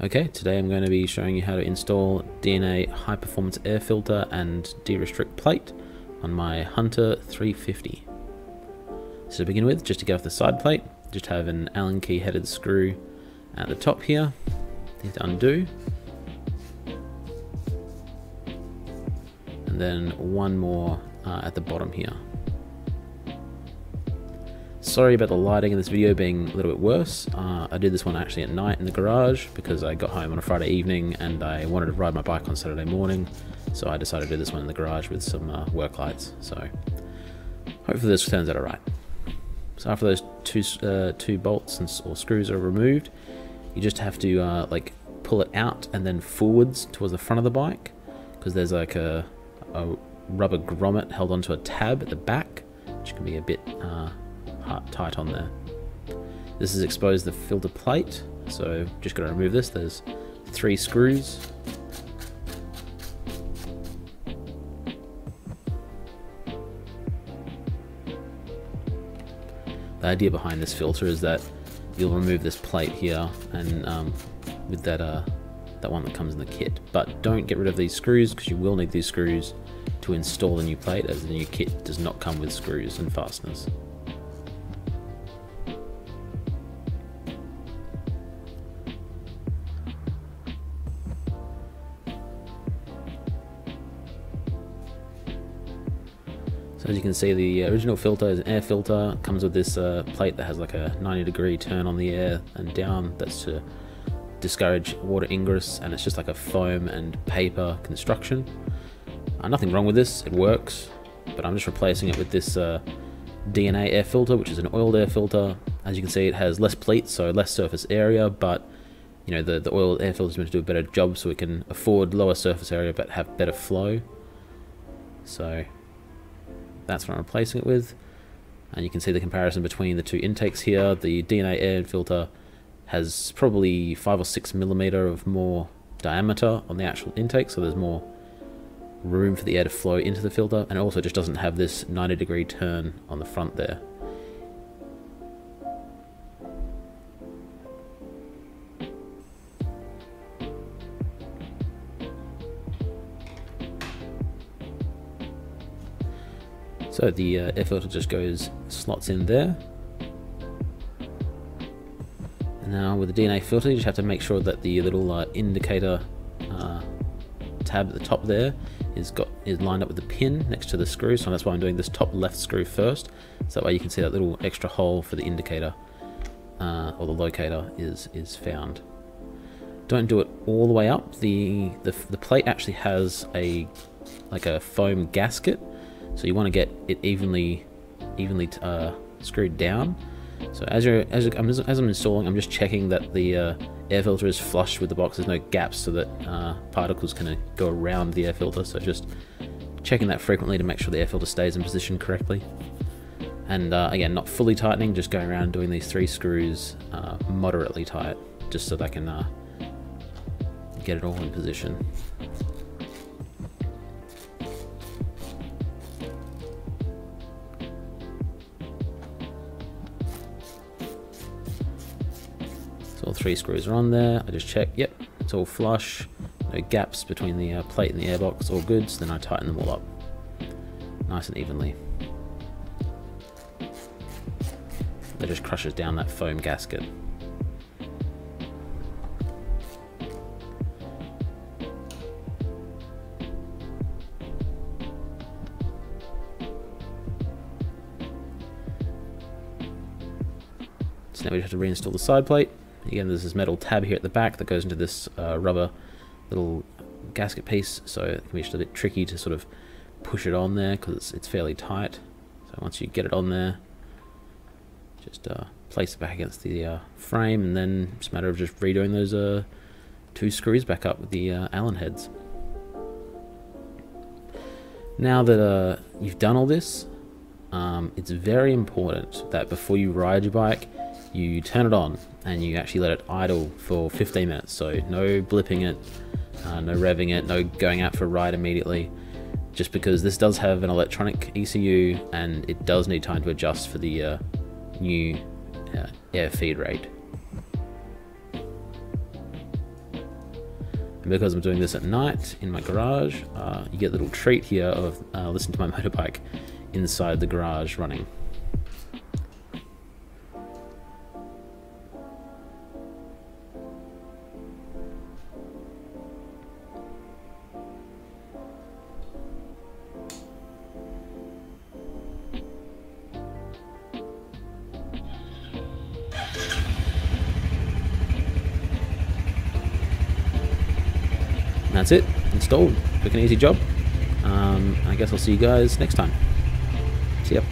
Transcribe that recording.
Okay, today I'm going to be showing you how to install DNA high performance air filter and de-restrict plate on my Hunter 350. So to begin with, just to get off the side plate, just have an Allen key headed screw at the top here, hit undo, and then one more uh, at the bottom here. Sorry about the lighting in this video being a little bit worse. Uh, I did this one actually at night in the garage because I got home on a Friday evening and I wanted to ride my bike on Saturday morning. So I decided to do this one in the garage with some uh, work lights. So hopefully this turns out alright. So after those two, uh, two bolts and, or screws are removed, you just have to uh, like pull it out and then forwards towards the front of the bike because there's like a, a, rubber grommet held onto a tab at the back, which can be a bit uh, tight on there. This has exposed the filter plate, so just got to remove this. There's three screws. The idea behind this filter is that you'll remove this plate here and um, with that uh, that one that comes in the kit. But don't get rid of these screws because you will need these screws to install the new plate as the new kit does not come with screws and fasteners. As you can see, the original filter is an air filter, comes with this uh, plate that has like a 90 degree turn on the air and down. That's to discourage water ingress, and it's just like a foam and paper construction. Uh, nothing wrong with this, it works, but I'm just replacing it with this uh, DNA air filter, which is an oiled air filter. As you can see, it has less pleats, so less surface area, but you know the, the oiled air filter is meant to do a better job so we can afford lower surface area but have better flow. So that's what I'm replacing it with. And you can see the comparison between the two intakes here. The DNA air filter has probably 5 or 6 millimeter of more diameter on the actual intake, so there's more room for the air to flow into the filter, and it also just doesn't have this 90 degree turn on the front there. So the uh, air filter just goes, slots in there. now with the DNA filter, you just have to make sure that the little uh, indicator uh, tab at the top there is got is lined up with the pin next to the screw. So that's why I'm doing this top left screw first. So that way you can see that little extra hole for the indicator uh, or the locator is is found. Don't do it all the way up. The the, the plate actually has a like a foam gasket so you want to get it evenly, evenly uh, screwed down. So as you're as, I'm, as I'm installing, I'm just checking that the uh, air filter is flush with the box. There's no gaps so that uh, particles can go around the air filter. So just checking that frequently to make sure the air filter stays in position correctly. And uh, again, not fully tightening, just going around doing these three screws uh, moderately tight, just so that I can uh, get it all in position. All three screws are on there. I just check, yep, it's all flush. No gaps between the uh, plate and the airbox, all good. So then I tighten them all up nice and evenly. That just crushes down that foam gasket. So now we have to reinstall the side plate. Again, there's this metal tab here at the back that goes into this uh, rubber little gasket piece, so it can be just a bit tricky to sort of push it on there because it's, it's fairly tight. So once you get it on there, just uh, place it back against the uh, frame, and then it's a matter of just redoing those uh, two screws back up with the uh, Allen heads. Now that uh, you've done all this, um, it's very important that before you ride your bike, you turn it on and you actually let it idle for 15 minutes. So no blipping it, uh, no revving it, no going out for a ride immediately. Just because this does have an electronic ECU and it does need time to adjust for the uh, new uh, air feed rate. And because I'm doing this at night in my garage, uh, you get a little treat here of uh, listening to my motorbike inside the garage running. That's it, installed. Quick and easy job. Um, I guess I'll see you guys next time. See ya.